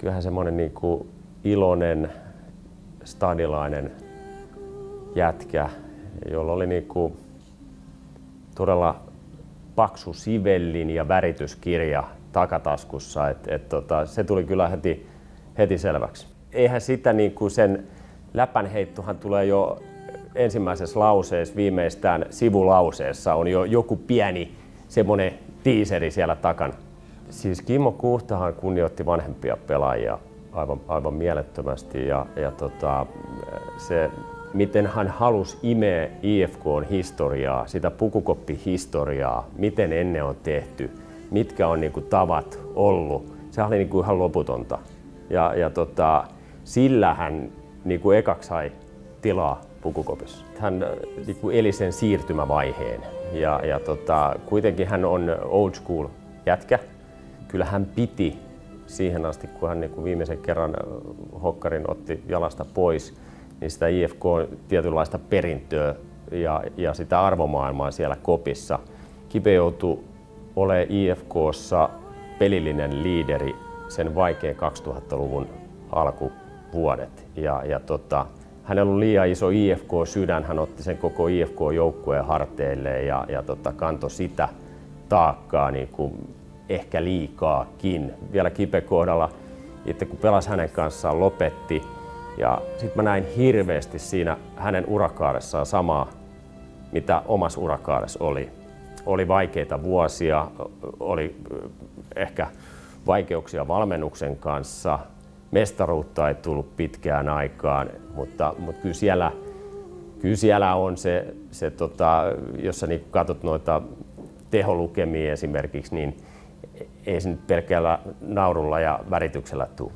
kyllähän semmoinen niin kuin iloinen, stadilainen jätkä, jolla oli niin kuin todella paksu sivellin ja värityskirja takataskussa. Et, et tota, se tuli kyllä heti, heti selväksi. Eihän sitä niin kuin sen läpänheittohan tulee jo ensimmäisessä lauseessa, viimeistään sivulauseessa on jo joku pieni semmoinen tiiseri siellä takana. Siis Kimmo Kuhtahan kunnioitti vanhempia pelaajia aivan, aivan mielettömästi ja, ja tota, se, miten hän halusi imeä IFKn historiaa, sitä pukukoppihistoriaa, miten ennen on tehty, mitkä on niin kuin, tavat ollut. Se oli niin kuin, ihan loputonta. Ja, ja tota, sillä hän niin kuin ekaksi sai tilaa pukukopissa. Hän niin kuin, eli sen siirtymävaiheen ja, ja tota, kuitenkin hän on old school jätkä. Kyllä hän piti siihen asti, kun hän niin kuin viimeisen kerran hokkarin otti jalasta pois, niin sitä IFK on tietynlaista perintöä ja, ja sitä arvomaailmaa siellä kopissa. Kipe joutui olemaan IFKssa pelillinen liideri sen vaikean 2000-luvun alkuvuodet. Ja, ja tota, hänellä oli liian iso IFK-sydän, hän otti sen koko IFK-joukkueen harteille ja, ja tota, kantoi sitä taakkaa niin kuin ehkä liikaakin. Vielä Kipe kohdalla, itse kun pelasi hänen kanssaan, lopetti. Ja sitten mä näin hirveästi siinä hänen urakaaressaan samaa, mitä omassa urakaaressa oli. Oli vaikeita vuosia, oli ehkä vaikeuksia valmennuksen kanssa, mestaruutta ei tullut pitkään aikaan, mutta, mutta kyllä, siellä, kyllä siellä on se, se tota, jos sä niin katsot noita teholukemia esimerkiksi, niin ei se nyt pelkällä naurulla ja värityksellä tule.